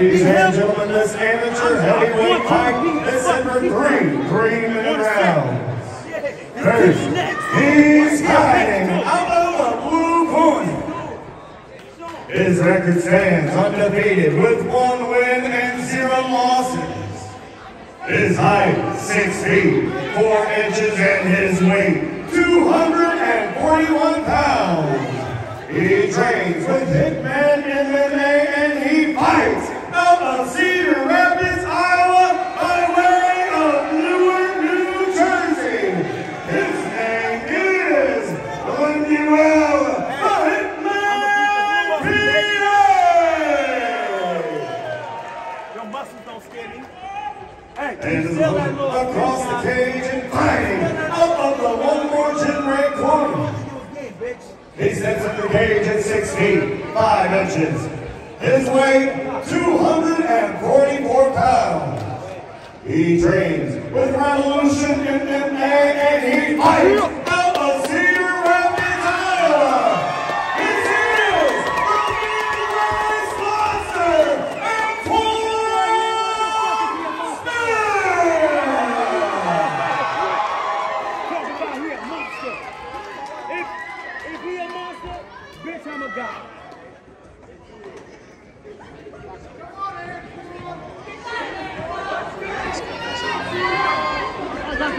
Ladies and gentlemen, this amateur heavyweight fight is for three three-minute rounds. First, he's fighting out of the blue corner. His record stands undefeated with one win and zero losses. His height, six feet, four inches, and his weight, 241 pounds. He trains with Hitman MMA and he Hey, And across the cage and fighting out of the one more gym red corner. He steps in the cage at six feet, five inches. His weight, 244 pounds. He trains with Revolution MMA and he fights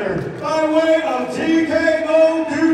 by way of TKO due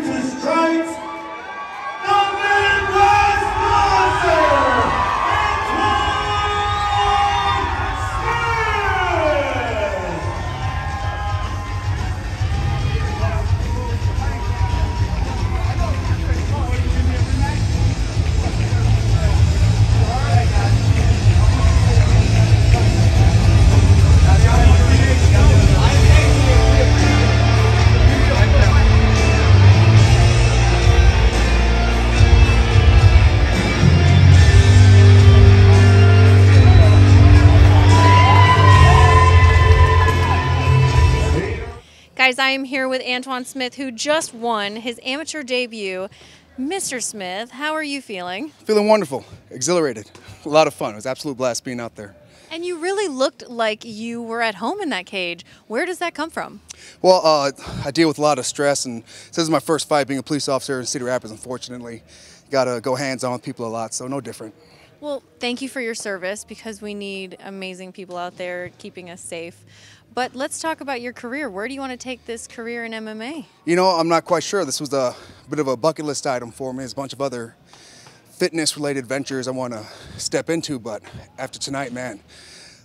with Antoine Smith, who just won his amateur debut. Mr. Smith, how are you feeling? Feeling wonderful, exhilarated, a lot of fun. It was an absolute blast being out there. And you really looked like you were at home in that cage. Where does that come from? Well, uh, I deal with a lot of stress, and this is my first fight being a police officer in Cedar Rapids. Unfortunately, got to go hands-on with people a lot, so no different. Well, thank you for your service because we need amazing people out there keeping us safe. But let's talk about your career. Where do you want to take this career in MMA? You know, I'm not quite sure. This was a bit of a bucket list item for me. There's a bunch of other fitness-related ventures I want to step into, but after tonight, man,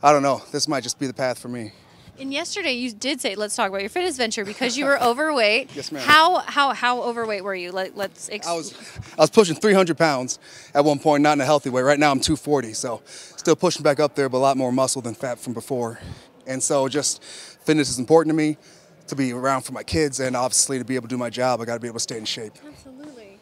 I don't know. This might just be the path for me. And yesterday you did say, let's talk about your fitness venture because you were overweight. Yes, ma'am. How how how overweight were you? Let, let's. Ex- I was I was pushing 300 pounds at one point, not in a healthy way. Right now I'm 240, so still pushing back up there, but a lot more muscle than fat from before. And so just fitness is important to me to be around for my kids and obviously to be able to do my job, I got to be able to stay in shape. Absolutely.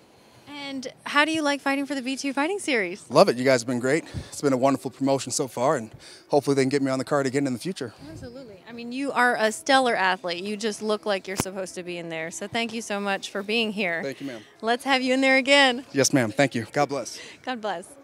And how do you like fighting for the B2 Fighting Series? Love it. You guys have been great. It's been a wonderful promotion so far, and hopefully they can get me on the card again in the future. Absolutely. I mean, you are a stellar athlete. You just look like you're supposed to be in there. So thank you so much for being here. Thank you, ma'am. Let's have you in there again. Yes, ma'am. Thank you. God bless. God bless.